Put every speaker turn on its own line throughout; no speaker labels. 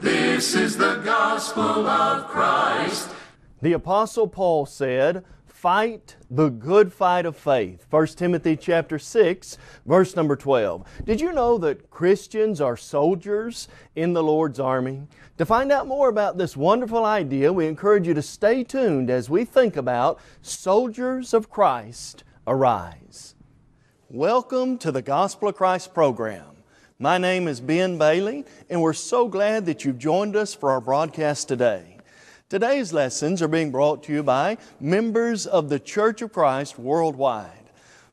This is the gospel of Christ.
The Apostle Paul said, Fight the good fight of faith. 1 Timothy chapter 6, verse number 12. Did you know that Christians are soldiers in the Lord's army? To find out more about this wonderful idea, we encourage you to stay tuned as we think about Soldiers of Christ Arise. Welcome to the Gospel of Christ program. My name is Ben Bailey, and we're so glad that you've joined us for our broadcast today. Today's lessons are being brought to you by members of the Church of Christ worldwide.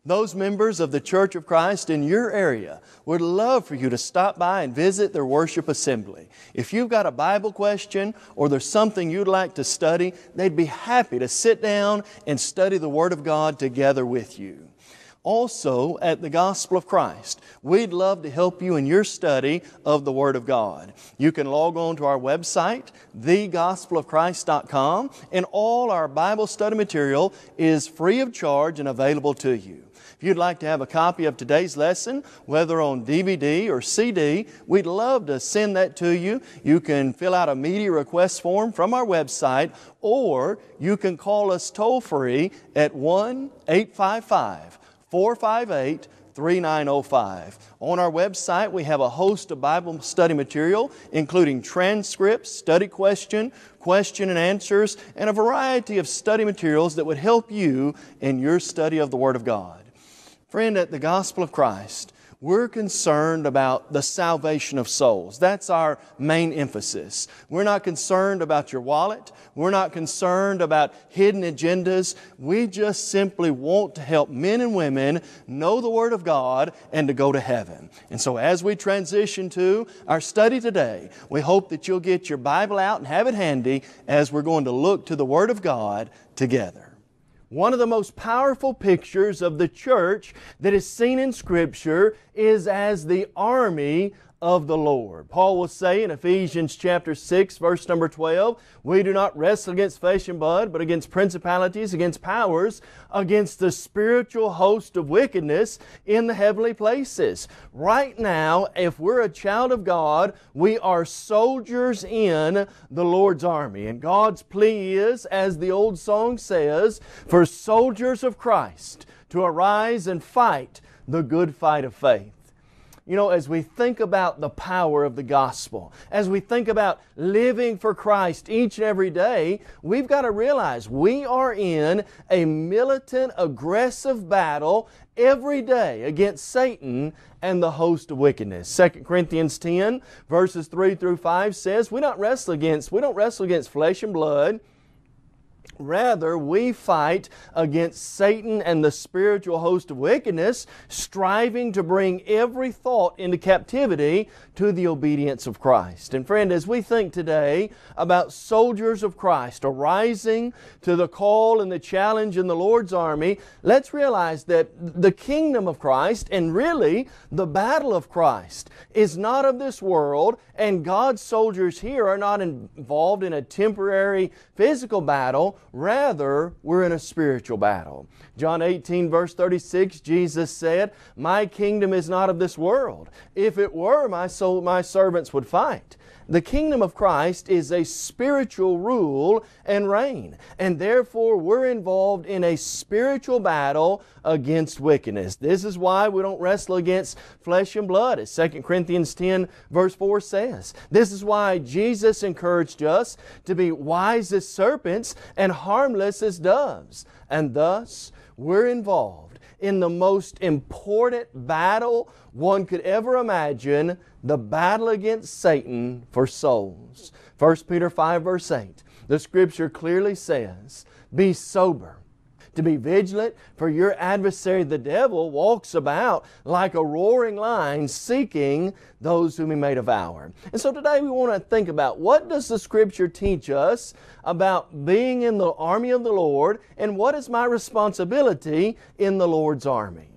Those members of the Church of Christ in your area would love for you to stop by and visit their worship assembly. If you've got a Bible question or there's something you'd like to study, they'd be happy to sit down and study the Word of God together with you also at the Gospel of Christ. We'd love to help you in your study of the Word of God. You can log on to our website, thegospelofchrist.com, and all our Bible study material is free of charge and available to you. If you'd like to have a copy of today's lesson, whether on DVD or CD, we'd love to send that to you. You can fill out a media request form from our website, or you can call us toll free at 1 855 458 3905. On our website, we have a host of Bible study material, including transcripts, study question, question and answers, and a variety of study materials that would help you in your study of the Word of God. Friend, at the Gospel of Christ, we're concerned about the salvation of souls. That's our main emphasis. We're not concerned about your wallet. We're not concerned about hidden agendas. We just simply want to help men and women know the Word of God and to go to heaven. And so as we transition to our study today, we hope that you'll get your Bible out and have it handy as we're going to look to the Word of God together. One of the most powerful pictures of the church that is seen in Scripture is as the army of the Lord. Paul will say in Ephesians chapter 6 verse number 12, we do not wrestle against flesh and blood, but against principalities, against powers, against the spiritual host of wickedness in the heavenly places. Right now, if we're a child of God, we are soldiers in the Lord's army. And God's plea is, as the old song says, for soldiers of Christ to arise and fight the good fight of faith you know, as we think about the power of the gospel, as we think about living for Christ each and every day, we've got to realize we are in a militant, aggressive battle every day against Satan and the host of wickedness. 2 Corinthians 10 verses 3 through 5 says, we don't wrestle against, we don't wrestle against flesh and blood, Rather, we fight against Satan and the spiritual host of wickedness, striving to bring every thought into captivity to the obedience of Christ. And friend, as we think today about soldiers of Christ arising to the call and the challenge in the Lord's army, let's realize that the kingdom of Christ and really the battle of Christ is not of this world, and God's soldiers here are not involved in a temporary physical battle Rather, we're in a spiritual battle. John 18, verse 36, Jesus said, My kingdom is not of this world. If it were, my, soul, my servants would fight. The kingdom of Christ is a spiritual rule and reign, and therefore we're involved in a spiritual battle against wickedness. This is why we don't wrestle against flesh and blood, as 2 Corinthians 10 verse 4 says. This is why Jesus encouraged us to be wise as serpents and harmless as doves, and thus we're involved in the most important battle one could ever imagine the battle against Satan for souls. 1 Peter 5 verse 8, the scripture clearly says, Be sober, to be vigilant, for your adversary the devil walks about like a roaring lion seeking those whom he may devour. And so today we want to think about what does the scripture teach us about being in the army of the Lord and what is my responsibility in the Lord's army.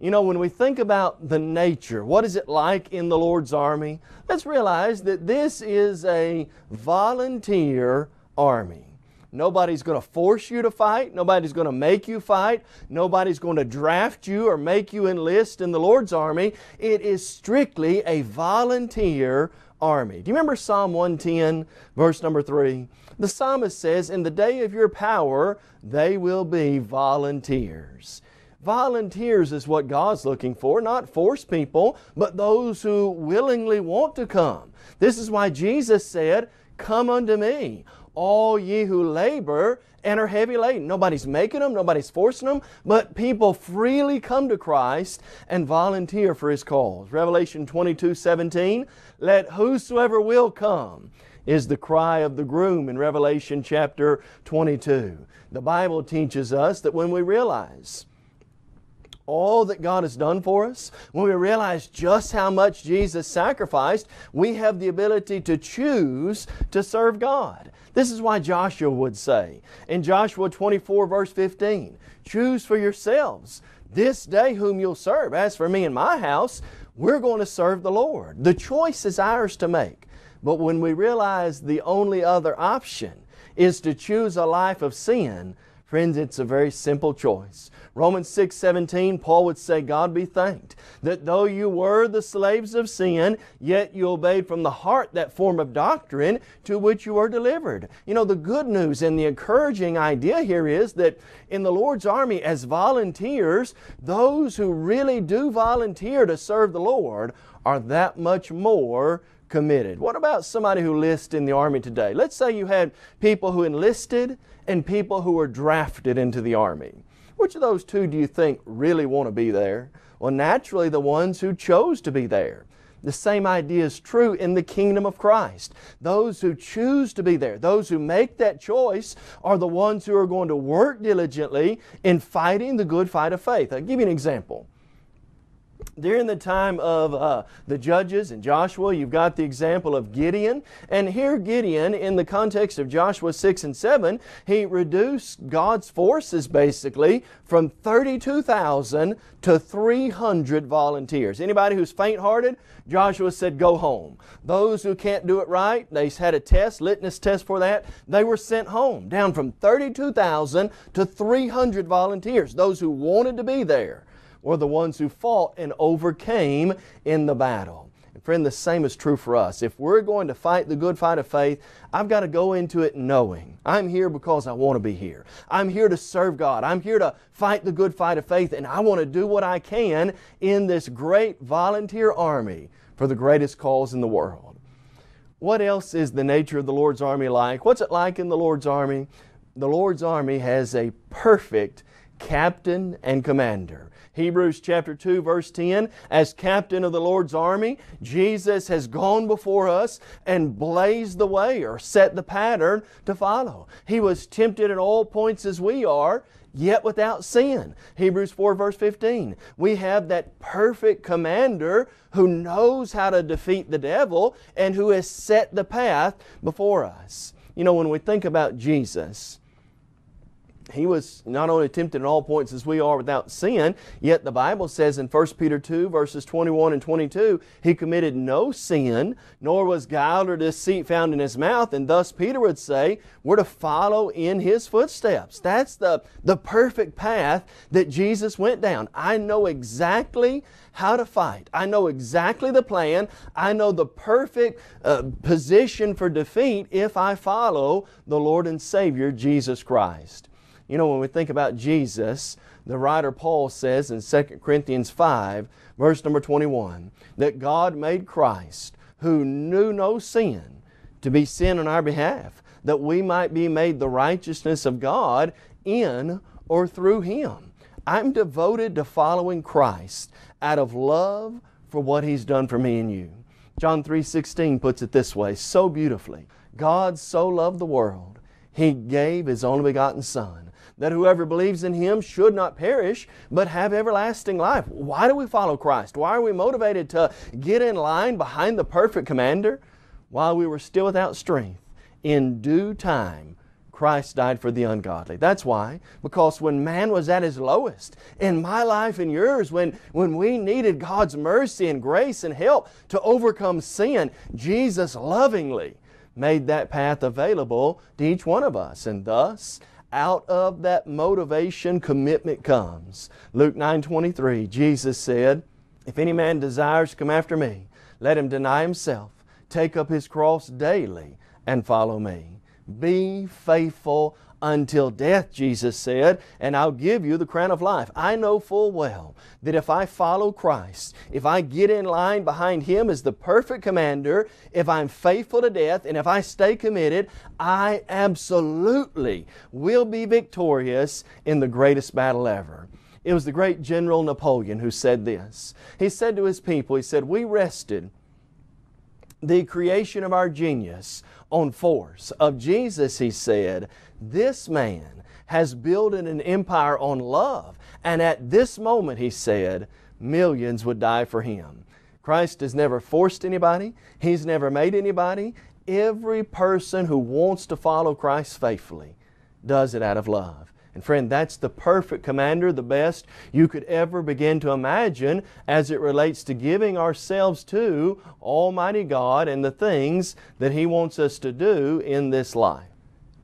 You know, when we think about the nature, what is it like in the Lord's army? Let's realize that this is a volunteer army. Nobody's going to force you to fight. Nobody's going to make you fight. Nobody's going to draft you or make you enlist in the Lord's army. It is strictly a volunteer army. Do you remember Psalm 110, verse number 3? The psalmist says, In the day of your power, they will be volunteers. Volunteers is what God's looking for, not forced people, but those who willingly want to come. This is why Jesus said, Come unto me, all ye who labor and are heavy laden. Nobody's making them, nobody's forcing them, but people freely come to Christ and volunteer for His cause. Revelation 22 17, let whosoever will come is the cry of the groom in Revelation chapter 22. The Bible teaches us that when we realize all that God has done for us, when we realize just how much Jesus sacrificed, we have the ability to choose to serve God. This is why Joshua would say in Joshua 24, verse 15, Choose for yourselves this day whom you'll serve. As for me and my house, we're going to serve the Lord. The choice is ours to make. But when we realize the only other option is to choose a life of sin, friends, it's a very simple choice. Romans 6 17, Paul would say, God be thanked that though you were the slaves of sin, yet you obeyed from the heart that form of doctrine to which you were delivered. You know, the good news and the encouraging idea here is that in the Lord's army, as volunteers, those who really do volunteer to serve the Lord are that much more committed. What about somebody who enlists in the army today? Let's say you had people who enlisted and people who were drafted into the army. Which of those two do you think really want to be there? Well, naturally, the ones who chose to be there. The same idea is true in the kingdom of Christ. Those who choose to be there, those who make that choice, are the ones who are going to work diligently in fighting the good fight of faith. I'll give you an example during the time of uh, the judges and Joshua, you've got the example of Gideon. And here, Gideon, in the context of Joshua 6 and 7, he reduced God's forces basically from 32,000 to 300 volunteers. Anybody who's faint hearted, Joshua said, Go home. Those who can't do it right, they had a test, litmus test for that, they were sent home, down from 32,000 to 300 volunteers, those who wanted to be there were the ones who fought and overcame in the battle. And friend, the same is true for us. If we're going to fight the good fight of faith, I've got to go into it knowing I'm here because I want to be here. I'm here to serve God. I'm here to fight the good fight of faith, and I want to do what I can in this great volunteer army for the greatest cause in the world. What else is the nature of the Lord's army like? What's it like in the Lord's army? The Lord's army has a perfect captain and commander. Hebrews chapter 2 verse 10, as captain of the Lord's army, Jesus has gone before us and blazed the way or set the pattern to follow. He was tempted at all points as we are, yet without sin. Hebrews 4 verse 15. We have that perfect commander who knows how to defeat the devil and who has set the path before us. You know, when we think about Jesus, he was not only tempted in all points as we are without sin, yet the Bible says in 1 Peter 2, verses 21 and 22, he committed no sin, nor was guile or deceit found in his mouth. And thus Peter would say, we're to follow in his footsteps. That's the, the perfect path that Jesus went down. I know exactly how to fight. I know exactly the plan. I know the perfect uh, position for defeat if I follow the Lord and Savior, Jesus Christ. You know, when we think about Jesus, the writer Paul says in 2 Corinthians 5, verse number 21, that God made Christ, who knew no sin, to be sin on our behalf, that we might be made the righteousness of God in or through Him. I'm devoted to following Christ out of love for what He's done for me and you. John 3:16 puts it this way so beautifully. God so loved the world He gave His only begotten Son, that whoever believes in Him should not perish, but have everlasting life. Why do we follow Christ? Why are we motivated to get in line behind the perfect commander? While we were still without strength, in due time, Christ died for the ungodly. That's why. Because when man was at his lowest, in my life and yours, when, when we needed God's mercy and grace and help to overcome sin, Jesus lovingly made that path available to each one of us. And thus, out of that motivation, commitment comes. Luke 9 23, Jesus said, If any man desires to come after me, let him deny himself, take up his cross daily, and follow me. Be faithful until death, Jesus said, and I'll give you the crown of life. I know full well that if I follow Christ, if I get in line behind Him as the perfect commander, if I'm faithful to death, and if I stay committed, I absolutely will be victorious in the greatest battle ever. It was the great General Napoleon who said this. He said to his people, He said, We rested the creation of our genius on force. Of Jesus, he said, This man has built an empire on love. And at this moment, he said, millions would die for him. Christ has never forced anybody, He's never made anybody. Every person who wants to follow Christ faithfully does it out of love. And friend, that's the perfect commander, the best you could ever begin to imagine as it relates to giving ourselves to Almighty God and the things that He wants us to do in this life.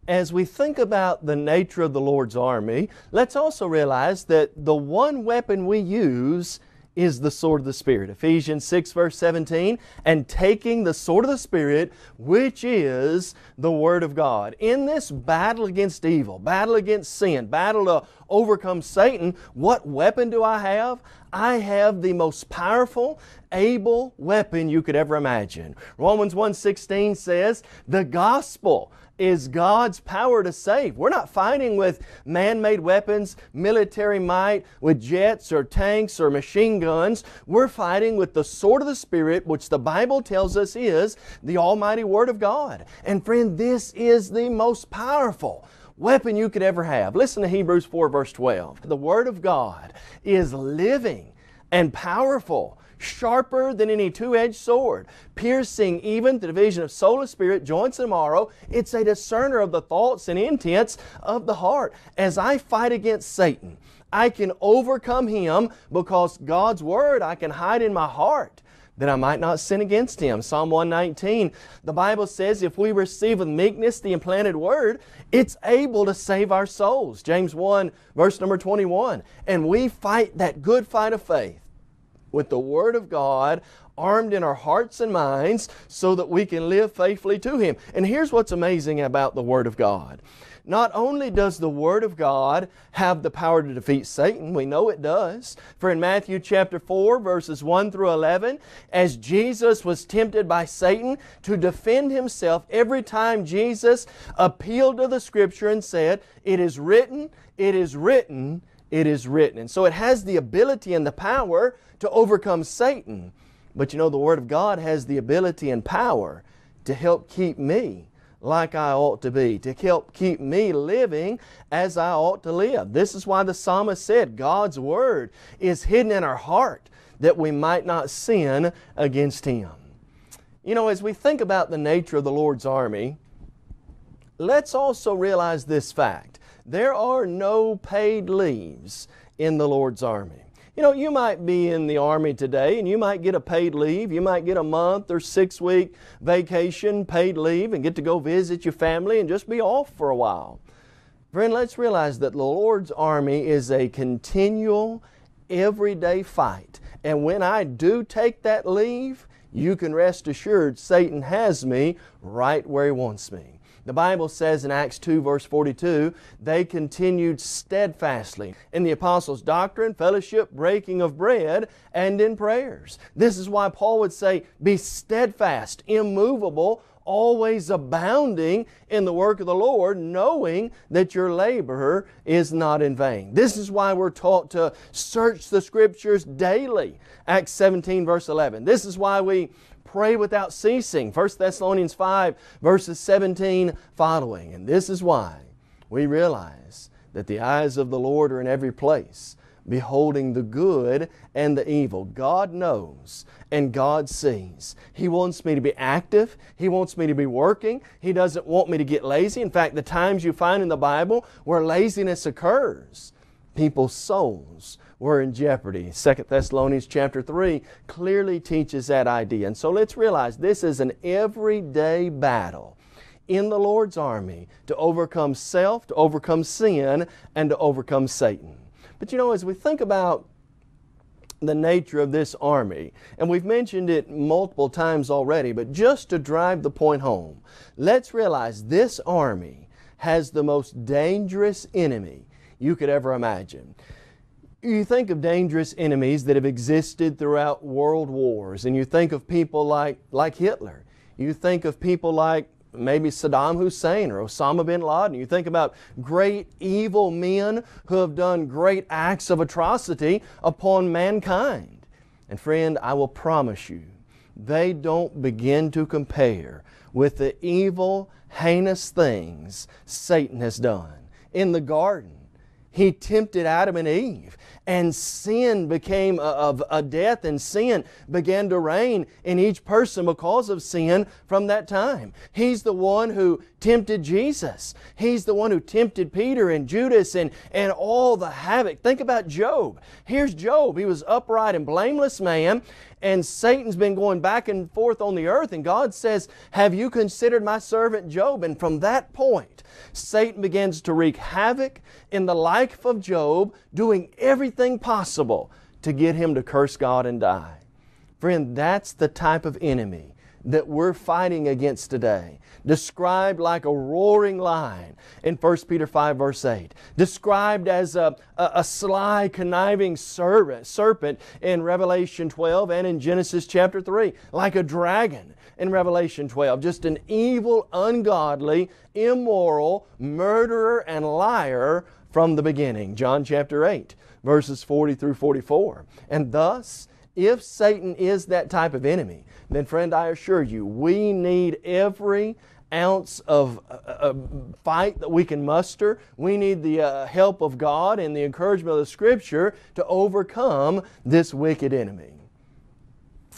As we think about the nature of the Lord's army, let's also realize that the one weapon we use is the sword of the Spirit. Ephesians 6, verse 17, and taking the sword of the Spirit, which is the Word of God. In this battle against evil, battle against sin, battle to overcome Satan, what weapon do I have? I have the most powerful, able weapon you could ever imagine. Romans 1.16 says, the gospel is God's power to save. We're not fighting with man made weapons, military might, with jets or tanks or machine guns. We're fighting with the sword of the Spirit, which the Bible tells us is the Almighty Word of God. And friend, this is the most powerful weapon you could ever have. Listen to Hebrews 4, verse 12. The Word of God is living and powerful sharper than any two edged sword, piercing even the division of soul and spirit, joints and marrow. It's a discerner of the thoughts and intents of the heart. As I fight against Satan, I can overcome him because God's Word I can hide in my heart that I might not sin against him. Psalm 119, the Bible says if we receive with meekness the implanted word, it's able to save our souls. James 1, verse number 21. And we fight that good fight of faith with the Word of God armed in our hearts and minds so that we can live faithfully to Him. And here's what's amazing about the Word of God. Not only does the Word of God have the power to defeat Satan, we know it does. For in Matthew chapter 4, verses 1 through 11, as Jesus was tempted by Satan to defend himself every time Jesus appealed to the Scripture and said, It is written, it is written, it is written. And so it has the ability and the power to overcome Satan. But you know, the Word of God has the ability and power to help keep me like I ought to be, to help keep me living as I ought to live. This is why the psalmist said God's Word is hidden in our heart that we might not sin against Him. You know, as we think about the nature of the Lord's army, let's also realize this fact. There are no paid leaves in the Lord's army. You know, you might be in the Army today and you might get a paid leave. You might get a month or six week vacation, paid leave, and get to go visit your family and just be off for a while. Friend, let's realize that the Lord's army is a continual, everyday fight. And when I do take that leave, you can rest assured Satan has me right where he wants me. The Bible says in Acts 2, verse 42, they continued steadfastly in the apostles' doctrine, fellowship, breaking of bread, and in prayers. This is why Paul would say, Be steadfast, immovable, always abounding in the work of the Lord, knowing that your labor is not in vain. This is why we're taught to search the Scriptures daily. Acts 17, verse 11. This is why we pray without ceasing. 1 Thessalonians 5, verses 17 following. And this is why we realize that the eyes of the Lord are in every place, beholding the good and the evil. God knows and God sees. He wants me to be active. He wants me to be working. He doesn't want me to get lazy. In fact, the times you find in the Bible where laziness occurs, people's souls were in jeopardy. 2 Thessalonians chapter 3 clearly teaches that idea. And so let's realize this is an everyday battle in the Lord's army to overcome self, to overcome sin, and to overcome Satan. But you know, as we think about the nature of this army, and we've mentioned it multiple times already, but just to drive the point home, let's realize this army has the most dangerous enemy you could ever imagine. You think of dangerous enemies that have existed throughout world wars, and you think of people like, like Hitler. You think of people like maybe Saddam Hussein or Osama bin Laden. You think about great evil men who have done great acts of atrocity upon mankind. And friend, I will promise you, they don't begin to compare with the evil, heinous things Satan has done. In the garden, he tempted Adam and Eve and sin became uh, of a death and sin began to reign in each person because of sin from that time. He's the one who tempted Jesus. He's the one who tempted Peter and Judas and, and all the havoc. Think about Job. Here's Job. He was upright and blameless man and Satan's been going back and forth on the earth and God says, have you considered my servant Job? And from that point, Satan begins to wreak havoc in the life of Job, doing everything possible to get him to curse God and die. Friend, that's the type of enemy that we're fighting against today. Described like a roaring lion in 1 Peter 5 verse 8. Described as a, a, a sly, conniving serpent, serpent in Revelation 12 and in Genesis chapter 3. Like a dragon in Revelation 12. Just an evil, ungodly, immoral, murderer, and liar from the beginning. John chapter 8, verses 40 through 44. And thus, if Satan is that type of enemy, then friend, I assure you, we need every ounce of uh, uh, fight that we can muster. We need the uh, help of God and the encouragement of the Scripture to overcome this wicked enemy.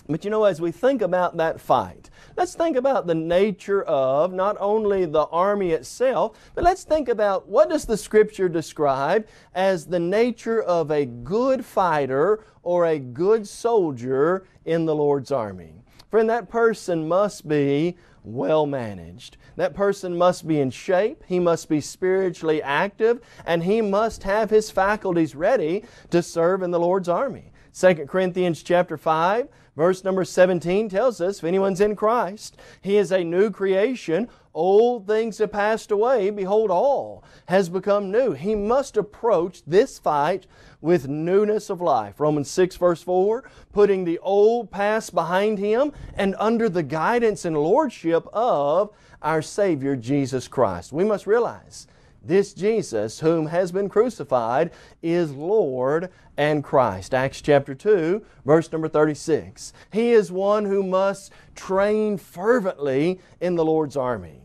But you know, as we think about that fight, let's think about the nature of not only the army itself, but let's think about what does the Scripture describe as the nature of a good fighter or a good soldier in the Lord's army. Friend, that person must be well managed. That person must be in shape, he must be spiritually active, and he must have his faculties ready to serve in the Lord's army. 2 Corinthians chapter 5 Verse number 17 tells us if anyone's in Christ, he is a new creation. Old things have passed away. Behold, all has become new. He must approach this fight with newness of life. Romans 6, verse 4, putting the old past behind him and under the guidance and lordship of our Savior Jesus Christ. We must realize this Jesus, whom has been crucified, is Lord and Christ. Acts chapter 2, verse number 36. He is one who must train fervently in the Lord's army.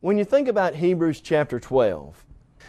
When you think about Hebrews chapter 12,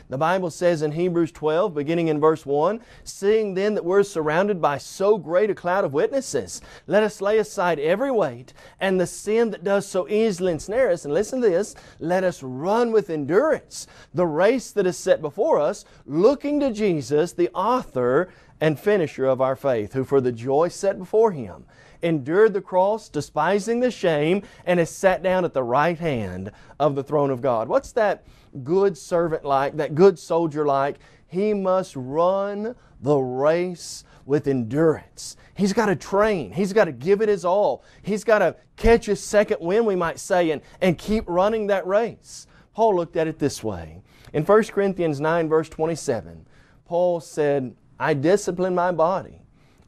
the Bible says in Hebrews 12, beginning in verse 1, Seeing then that we're surrounded by so great a cloud of witnesses, let us lay aside every weight and the sin that does so easily ensnare us. And listen to this, let us run with endurance the race that is set before us, looking to Jesus, the author and finisher of our faith, who for the joy set before Him endured the cross, despising the shame, and is sat down at the right hand of the throne of God. What's that good servant like, that good soldier like? He must run the race with endurance. He's got to train. He's got to give it his all. He's got to catch his second wind, we might say, and, and keep running that race. Paul looked at it this way. In 1 Corinthians 9, verse 27, Paul said, I discipline my body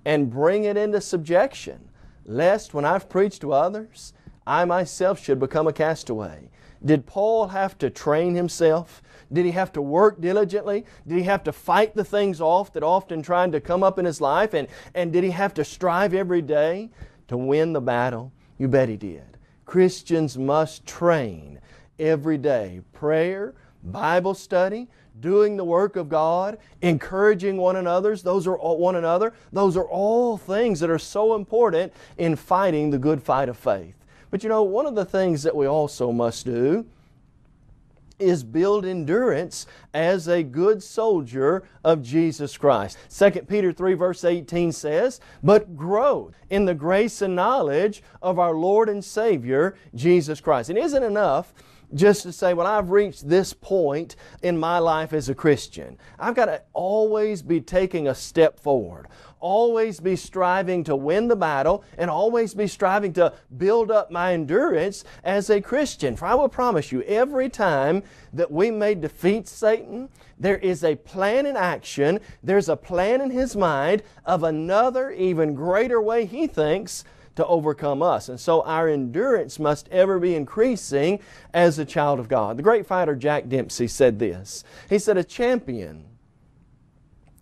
and bring it into subjection lest when I've preached to others, I myself should become a castaway. Did Paul have to train himself? Did he have to work diligently? Did he have to fight the things off that often tried to come up in his life? And, and did he have to strive every day to win the battle? You bet He did. Christians must train every day. Prayer, Bible study, doing the work of God, encouraging one another, those are all, one another, those are all things that are so important in fighting the good fight of faith. But you know, one of the things that we also must do is build endurance as a good soldier of Jesus Christ. 2 Peter 3 verse 18 says, But grow in the grace and knowledge of our Lord and Savior, Jesus Christ. It isn't enough just to say, well, I've reached this point in my life as a Christian. I've got to always be taking a step forward, always be striving to win the battle, and always be striving to build up my endurance as a Christian. For I will promise you, every time that we may defeat Satan, there is a plan in action, there's a plan in his mind of another, even greater way he thinks to overcome us. And so our endurance must ever be increasing as a child of God. The great fighter Jack Dempsey said this. He said, A champion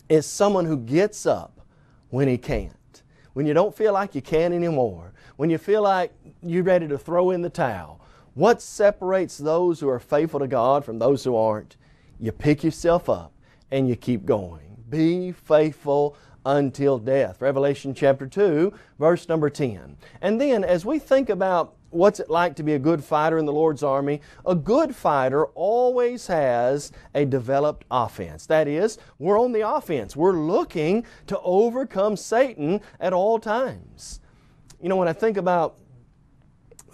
is someone who gets up when he can't. When you don't feel like you can anymore. When you feel like you're ready to throw in the towel. What separates those who are faithful to God from those who aren't? You pick yourself up and you keep going. Be faithful until death. Revelation chapter 2, verse number 10. And then as we think about what's it like to be a good fighter in the Lord's army, a good fighter always has a developed offense. That is, we're on the offense. We're looking to overcome Satan at all times. You know, when I think about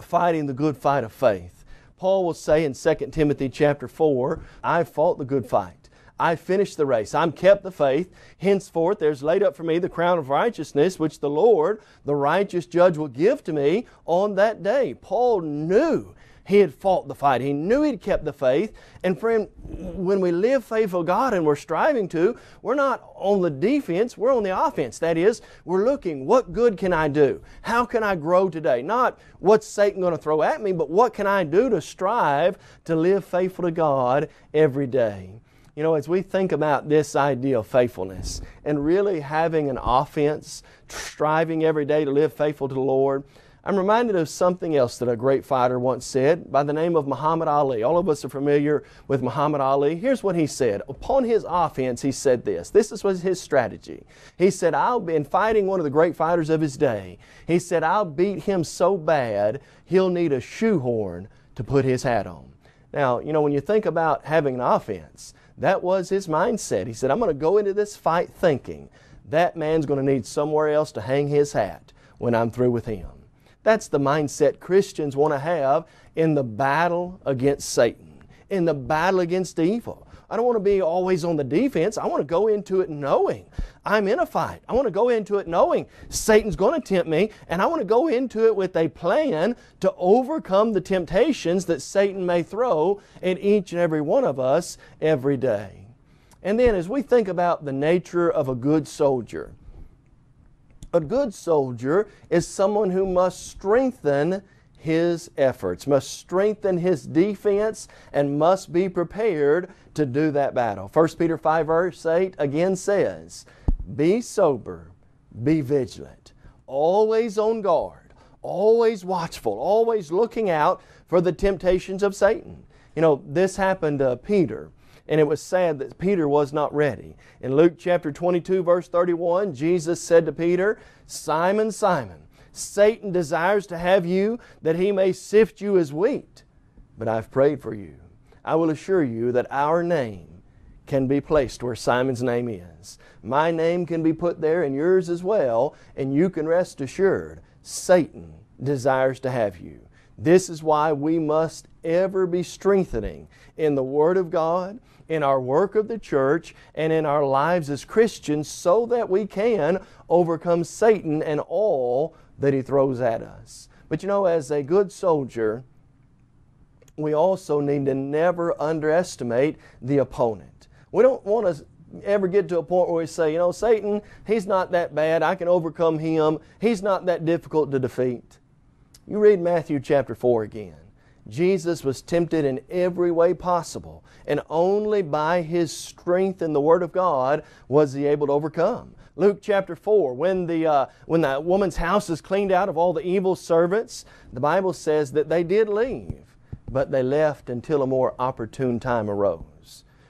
fighting the good fight of faith, Paul will say in 2 Timothy chapter 4, I've fought the good fight. I finished the race. I'm kept the faith. Henceforth, there's laid up for me the crown of righteousness, which the Lord, the righteous judge, will give to me on that day. Paul knew he had fought the fight. He knew he'd kept the faith. And friend, when we live faithful God and we're striving to, we're not on the defense, we're on the offense. That is, we're looking, what good can I do? How can I grow today? Not what's Satan going to throw at me, but what can I do to strive to live faithful to God every day? You know, as we think about this idea of faithfulness and really having an offense, striving every day to live faithful to the Lord, I'm reminded of something else that a great fighter once said by the name of Muhammad Ali. All of us are familiar with Muhammad Ali. Here's what he said. Upon his offense, he said this. This was his strategy. He said, I'll be in fighting one of the great fighters of his day. He said, I'll beat him so bad, he'll need a shoehorn to put his hat on. Now, you know, when you think about having an offense, that was his mindset. He said, I'm going to go into this fight thinking that man's going to need somewhere else to hang his hat when I'm through with him. That's the mindset Christians want to have in the battle against Satan, in the battle against evil. I don't want to be always on the defense. I want to go into it knowing I'm in a fight. I want to go into it knowing Satan's going to tempt me, and I want to go into it with a plan to overcome the temptations that Satan may throw at each and every one of us every day. And then, as we think about the nature of a good soldier, a good soldier is someone who must strengthen his efforts, must strengthen his defense, and must be prepared to do that battle. 1 Peter 5, verse 8 again says, Be sober, be vigilant, always on guard, always watchful, always looking out for the temptations of Satan. You know, this happened to Peter. And it was sad that Peter was not ready. In Luke chapter 22, verse 31, Jesus said to Peter, Simon, Simon, Satan desires to have you that he may sift you as wheat. But I've prayed for you. I will assure you that our name can be placed where Simon's name is. My name can be put there and yours as well, and you can rest assured Satan desires to have you. This is why we must ever be strengthening in the Word of God, in our work of the church, and in our lives as Christians so that we can overcome Satan and all that he throws at us. But you know, as a good soldier, we also need to never underestimate the opponent. We don't want to ever get to a point where we say, you know, Satan, he's not that bad. I can overcome him. He's not that difficult to defeat. You read Matthew chapter 4 again. Jesus was tempted in every way possible, and only by His strength in the Word of God was He able to overcome. Luke chapter 4, when the, uh, when the woman's house is cleaned out of all the evil servants, the Bible says that they did leave, but they left until a more opportune time arose.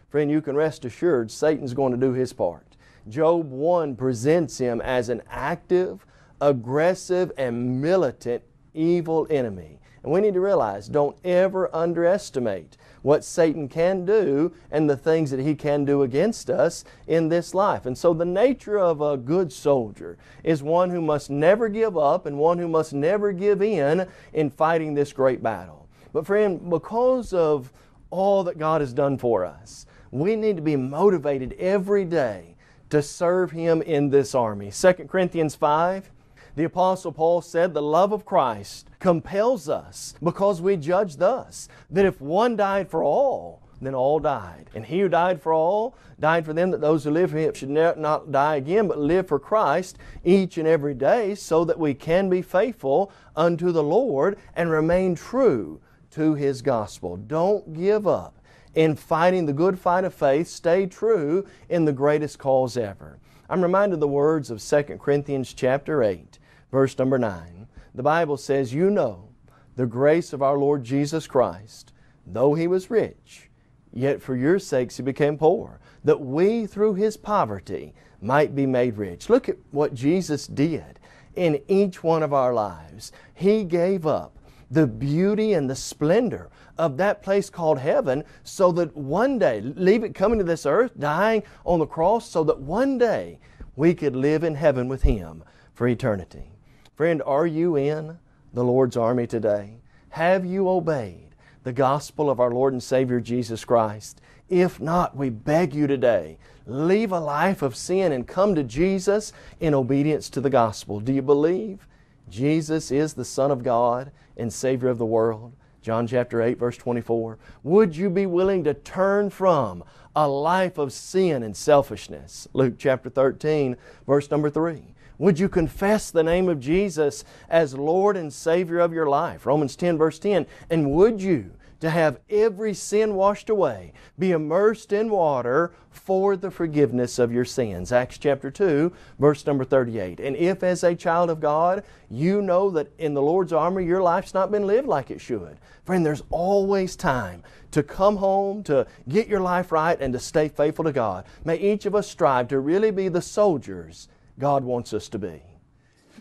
Friend, you can rest assured Satan's going to do his part. Job 1 presents him as an active, aggressive, and militant evil enemy. And we need to realize don't ever underestimate what Satan can do and the things that he can do against us in this life. And so the nature of a good soldier is one who must never give up and one who must never give in in fighting this great battle. But friend, because of all that God has done for us, we need to be motivated every day to serve Him in this army. 2 Corinthians 5 the Apostle Paul said, The love of Christ compels us because we judge thus that if one died for all, then all died. And he who died for all died for them that those who live for him should not die again, but live for Christ each and every day, so that we can be faithful unto the Lord and remain true to his gospel. Don't give up in fighting the good fight of faith. Stay true in the greatest cause ever. I'm reminded of the words of 2 Corinthians chapter 8 verse number 9. The Bible says, You know the grace of our Lord Jesus Christ, though He was rich, yet for your sakes He became poor, that we through His poverty might be made rich. Look at what Jesus did in each one of our lives. He gave up the beauty and the splendor of that place called heaven so that one day, leave it coming to this earth, dying on the cross, so that one day we could live in heaven with Him for eternity. Friend, are you in the Lord's army today? Have you obeyed the gospel of our Lord and Savior Jesus Christ? If not, we beg you today, leave a life of sin and come to Jesus in obedience to the gospel. Do you believe Jesus is the Son of God and Savior of the world? John chapter 8, verse 24. Would you be willing to turn from a life of sin and selfishness? Luke chapter 13, verse number 3. Would you confess the name of Jesus as Lord and Savior of your life? Romans 10, verse 10. And would you, to have every sin washed away, be immersed in water for the forgiveness of your sins? Acts chapter 2, verse number 38. And if, as a child of God, you know that in the Lord's army your life's not been lived like it should, friend, there's always time to come home, to get your life right, and to stay faithful to God. May each of us strive to really be the soldiers God wants us to be.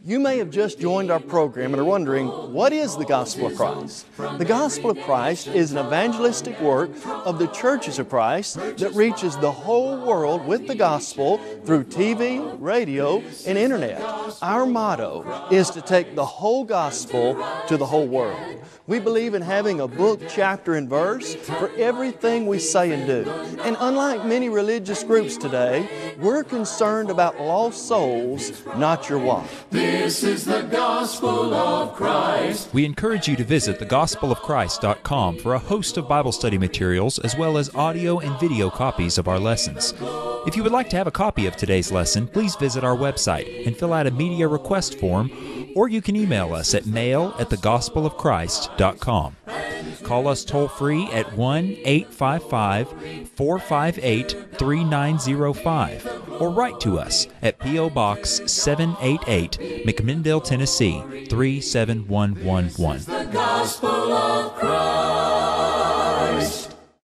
You may have just joined our program and are wondering, what is the Gospel of Christ? The Gospel of Christ is an evangelistic work of the churches of Christ that reaches the whole world with the gospel through TV, radio, and internet. Our motto is to take the whole gospel to the whole world. We believe in having a book, chapter, and verse for everything we say and do. And unlike many religious groups today, we're concerned about lost souls, not your wife.
This is the gospel of Christ.
We encourage you to visit thegospelofchrist.com for a host of Bible study materials as well as audio and video copies of our lessons. If you would like to have a copy of today's lesson, please visit our website and fill out a media request form or you can email us at mail at thegospelofchrist.com. Call us toll free at 1 855 458 3905 or write to us at P.O. Box 788, McMinnville, Tennessee 37111.